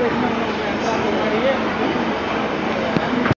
with me.